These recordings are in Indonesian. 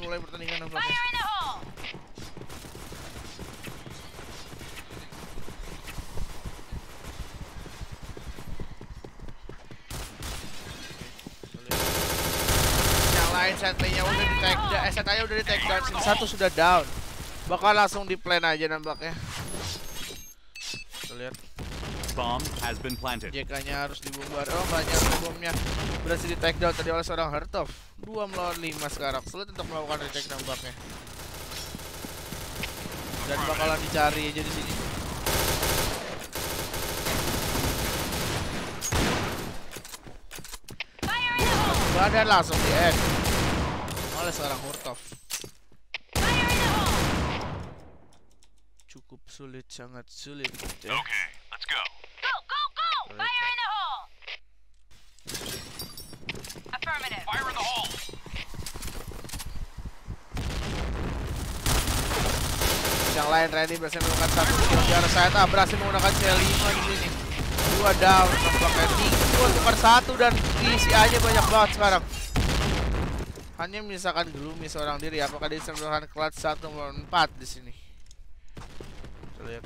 mulai pertandingan nampaknya. Fire in the hole! Yang lain set nya udah di take down, eh set udah di take down, satu sudah down. Bakal langsung di plan aja nampaknya. Kita lihat Bomb has been planted. JK-nya harus dibombar. Oh banyak bomnya berhasil di take down tadi oleh seorang Hertov. Dua melawan lima sekarang. Sulit untuk melakukan retake nampaknya. Dan bakalan dicari aja di sini. Fire in the hole! Badan langsung di end oleh seorang Hertov. Fire in the hole! Cukup sulit, sangat sulit. Ya. Okay, let's go. Go, go, go! Fire in the hole! Affirmative. Fire in the hole. Yang lain Randy berhasil menggunakan satu kill di arah saya. Berhasil menggunakan C5 di sini. Dua down, nampaknya tiga tukar satu dan isi aja banyak banget sekarang. Hanya menyisakan Gloomy seorang diri. Apakah dia bisa melakukan clutch satu melawan empat di sini? Kita.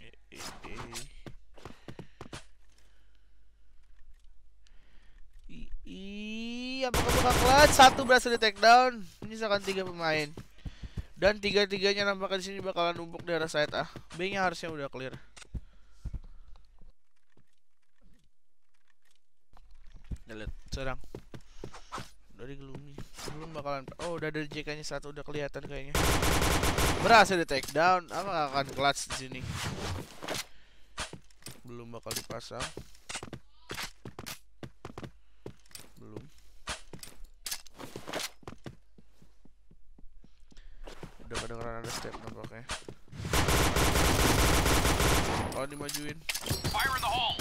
Eh, eh, eh. I- Iya, bakal clutch? Satu berhasil di take down. Menyisakan tiga pemain. Dan tiga-tiganya nampaknya di sini bakalan numpuk di arah side A. B-nya harusnya udah clear. Lihat serang. Dari Gloomy. Belum bakalan Oh, udah dari JK-nya satu udah kelihatan kayaknya. Berhasil di take down. Apakah akan clutch di sini? Belum bakal dipasang. Belum. Udah kedengeran ada step nampaknya. Oh, dimajuin. Fire in the hole.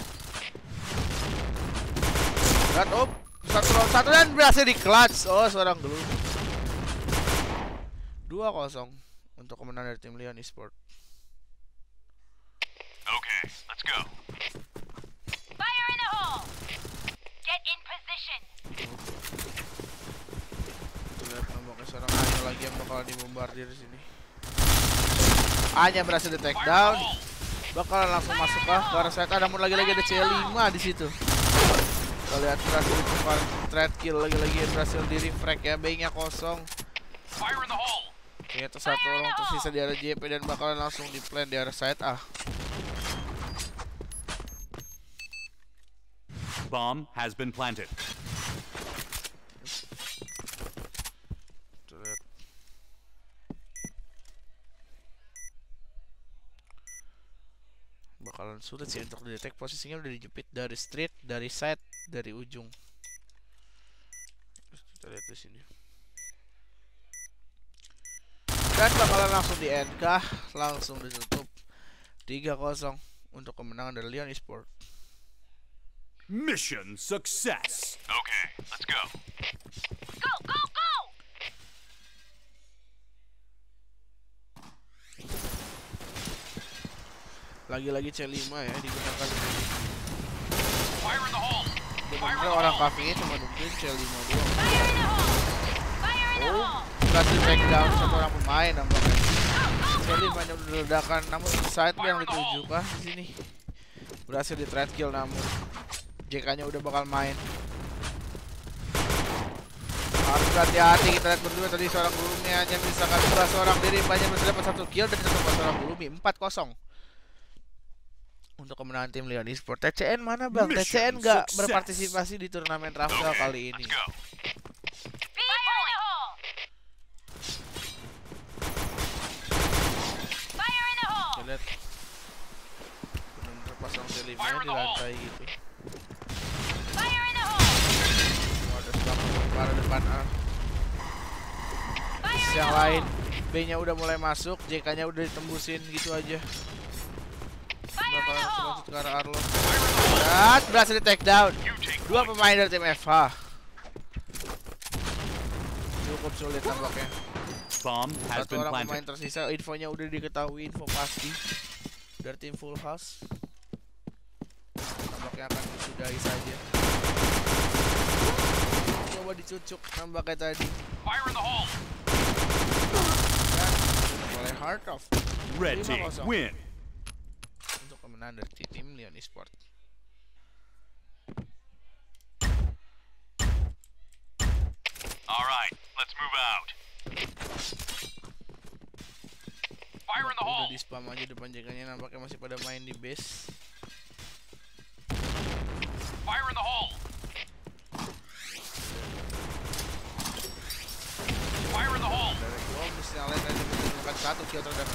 Dan up satu lawan satu dan berhasil di clutch. Oh, seorang Gloom. 2-0 untuk kemenangan dari tim Leon Esport. Okay, let's go. Fire in the hole! Get in position. Kita lihat nampaknya yang bakal dibombardir di sini. Anya berhasil di take down. Bakalan langsung masuk kah ke arah saya namun lagi-lagi ada C5 di situ. Kita lihat berhasil ditukar thread kill lagi-lagi berhasil di refrag ya B-nya kosong. Fire in the hole. Ternyata satu orang tersisa di arah JP dan bakalan langsung di plan di arah side A. Bomb has been planted. Kita lihat. Bakalan sulit sih untuk didetek posisinya udah dijepit dari street, dari side, dari ujung. Terus Kita lihat di sini. Dan bakalan langsung di end kah? Langsung ditutup 3-0 untuk kemenangan dari Leon Esport. Mission success. Okay, let's go. Go, go, go! Lagi-lagi C5 ya digunakan. Bener-bener orang kafenya cuma nungguin C5 doang. Oh, hole! berhasil take down satu orang pemain nampaknya. Go, go, go! Jadi banyak ledakan namun side yang dituju kah di sini. Berhasil di trade kill namun JK-nya udah bakal main. Harus hati-hati kita lihat berdua tadi seorang Gloomy hanya misalkan dua seorang diri banyak bisa dapat satu kill dan satu seorang Gloomy 4-0 untuk kemenangan tim Leon Esport. TCN mana bang? Mission TCN nggak success. berpartisipasi di turnamen Raftel Okay, kali ini. lihat pasang C5 Fire in di lantai gitu. Oh, ada para depan A. Yang lain B-nya udah mulai masuk, JK-nya udah ditembusin gitu aja. Lanjut ke arah Arlo. Dan berhasil di take down. Dua pemain dari tim FH. Cukup sulit tampaknya. Bomb has Satu been orang pemain tersisa, infonya udah diketahui, info pasti dari tim Full House. Nampaknya akan disudahi saja. Coba dicucuk nampaknya tadi. Fire in the hole. Dan oleh Heart of Red team 5-0 win. Dari tim Leon Esport. All right, let's move out. Fire in the Udah hole. di spam aja depan jaganya nampaknya masih pada main di base. Fire in the hole. Fire in the hole. Dari gua bisa lain tadi menemukan satu kill terhadap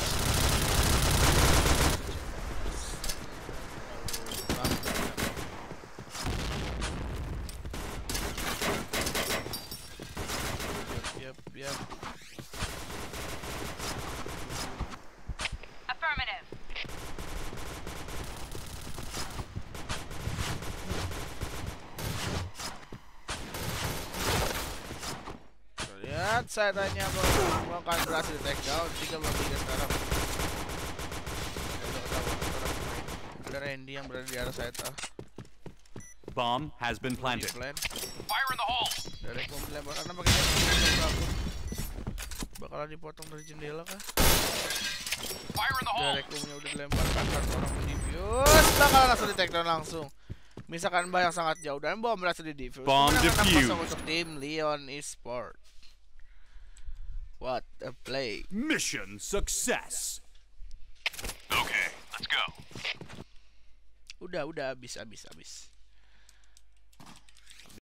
Lihat saya tanya bahwa akan berhasil take down 3 lawan 3 sekarang. Ada Randy yang berada di arah saya. Bomb has been planted. plan. Fire in the hole. Dari bom dilempar karena pakai jendela bagus. Bakalan dipotong dari jendela kah? Fire in the hole. Udah dilemparkan karena orang. Bakalan langsung di take down langsung. Misalkan bayang sangat jauh dan bom berhasil di defuse. 6-0 defused. untuk tim Leon Esport. What a play. Mission success. Okay, let's go. Udah, udah habis, habis, habis.